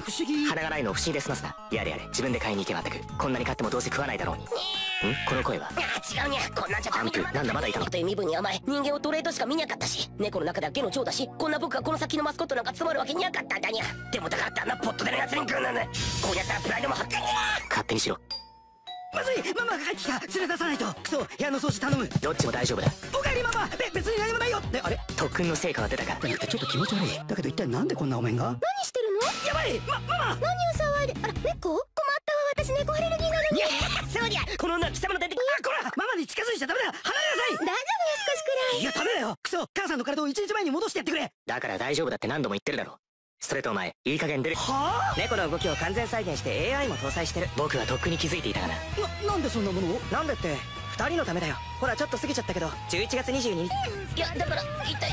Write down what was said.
不思議。鼻がないのを不思議で済ますなやれやれ。自分で買いに行けまったく。こんなに買ってもどうせ食わないだろうに。ん？この声は？あ違うにゃこんなんじゃダメアンプなんだまだいたの？という身分に甘え人間をトレードしか見にゃかったし。猫の中では下の長だし。こんな僕がこの先のマスコットなんか務まるわけにゃかったんだにゃ。でもだからってあんなポットでのやつに食うなんねこうやったらプライドも発火にゃ勝手にしろ。まずいママが帰ってきた。連れ出さないと。クソ部屋の掃除頼む。どっちも大丈夫だ。おかえりママ。べ別に何もないよ。であれ？特訓の成果は出たか？ちょっと気持ち悪い。だけど一体なんでこんなお面が？やばい。まママ何を騒いであら猫？困ったわ私猫アレルギーなのに。いやそうりゃこの女は貴様の出てあこらママに近づいちゃダメだ。離れなさ大丈夫よ少しくら？いいいやダメだよ。クソ母さんの体を一日前に戻してやってくれ。だから大丈夫だって何度も言ってるだろ。それとお前いい加減出る。は猫の動きを完全再現して AI も搭載してる。僕はとっくに気づいていたがな。あななんでそんなものを？なんでって2人のためだよ。ほらちょっと過ぎちゃったけど。11月22日。いやだから一体